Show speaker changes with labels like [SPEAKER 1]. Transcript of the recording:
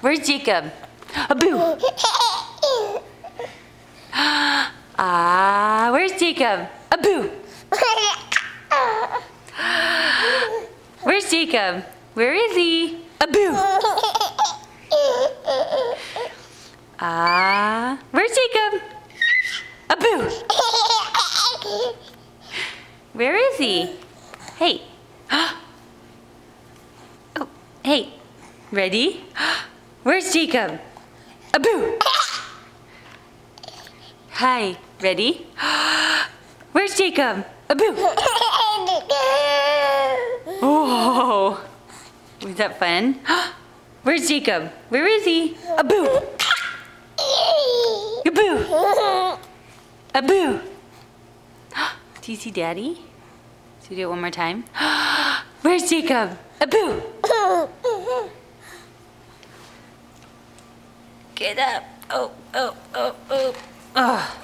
[SPEAKER 1] Where's Jacob? Abu. Ah, where's Jacob? Abu. Where's Jacob? Where is he? Abu. Ah, where's Jacob? Abu. Where is he? Hey. Oh, hey. Ready? Where's Jacob? Abu. Hi. Ready? Where's Jacob? Abu. Oh. Was that fun? Where's Jacob? Where is he? Abu. Abu. Abu. Do you see Daddy? Do it one more time? Where's Jacob? Abu. Get up. Oh, oh, oh, oh. Oh.